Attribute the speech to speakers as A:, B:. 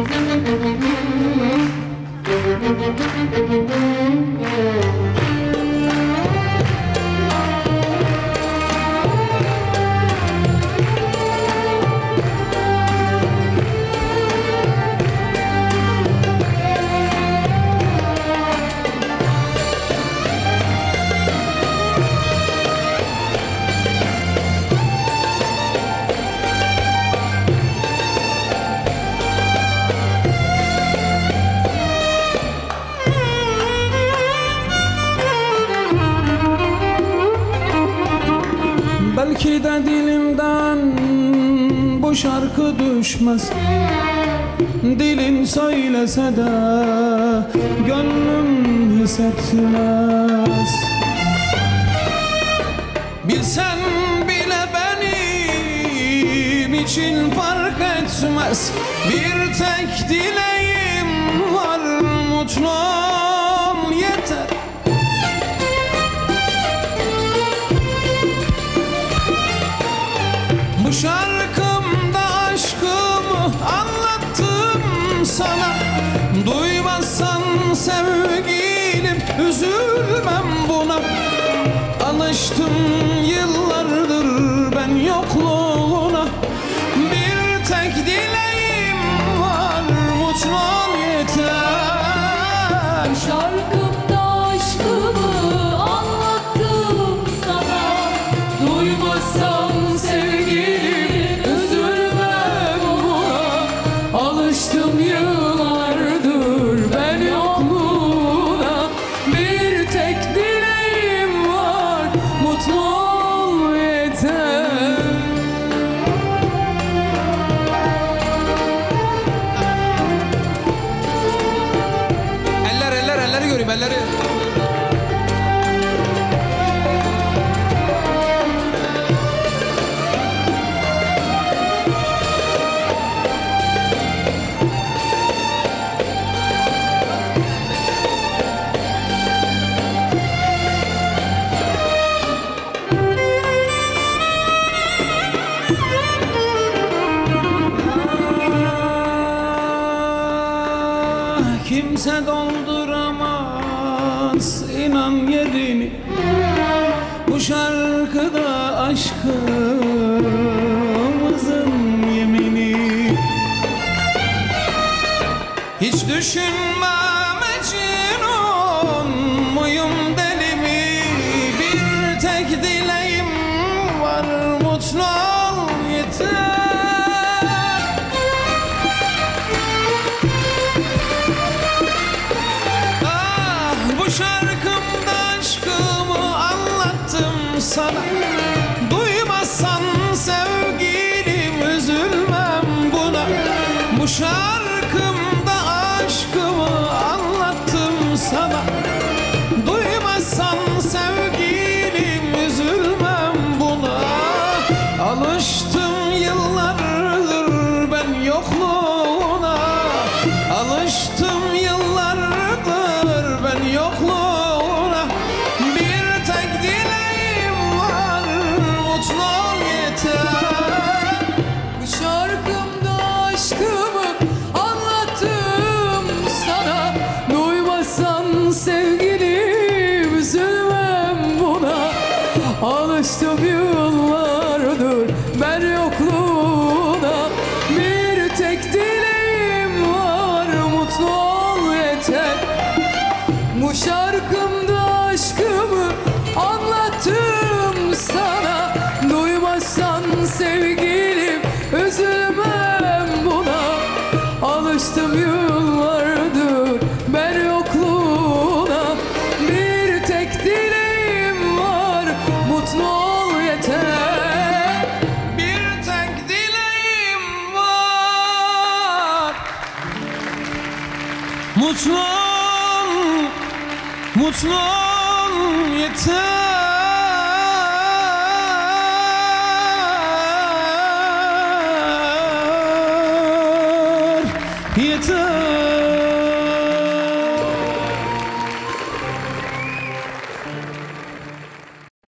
A: Thank you. Belki de dilimden bu şarkı düşmez. Dilin söylese de gönlüm hissetmez. Bilsen bile benim için fark etmez? Bir tek dileğim var mutlu yeter sevgilim üzülmem buna. Alıştım yıllardır eller Kimse dolduramaz inan yerini. Bu şarkıda aşkımızın yemini. Hiç düşünme Mecnun muyum deli mi? Bir tek dileğim var mutlu sana Duymazsan sevgilim üzülmem buna. Bu şarkımda aşkımı anlattım sana. Duymazsan sevgilim üzülmem buna. Alıştım yıllardır ben yokluğuna. Alıştım
B: Alıştım yıllardır ben yokluğuna. Bir tek dileğim var mutlu ol yeter. Bir tek dileğim var. Mutlu ol,
A: mutlu ol yeter It's a